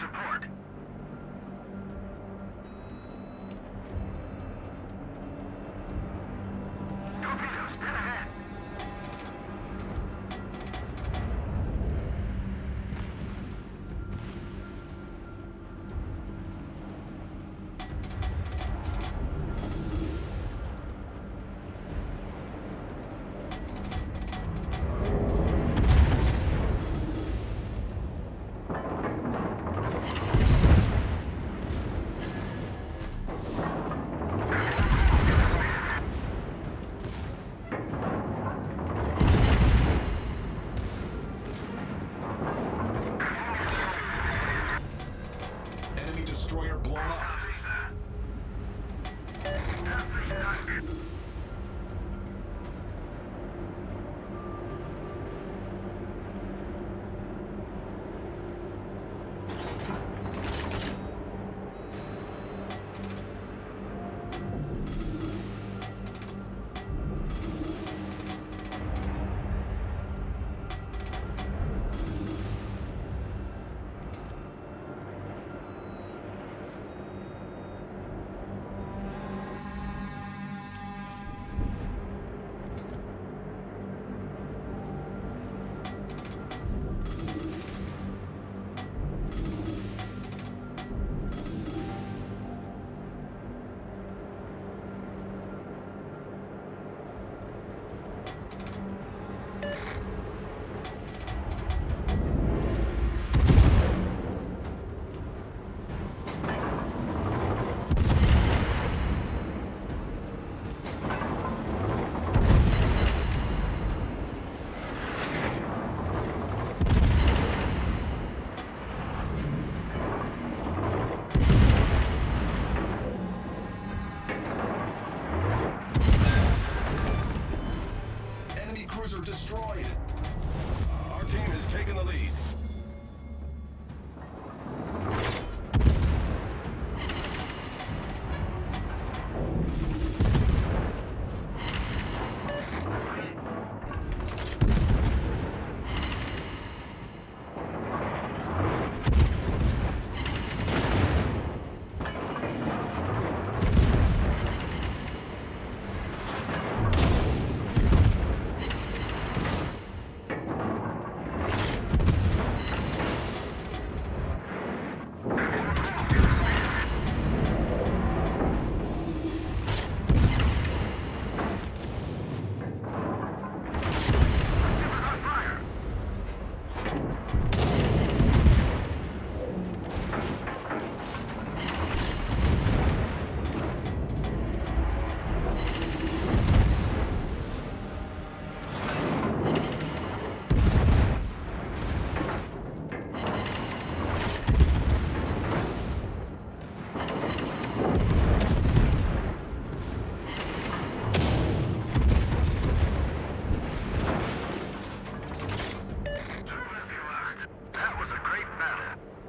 support. Destroyed. Our team has taken the lead. was a great battle.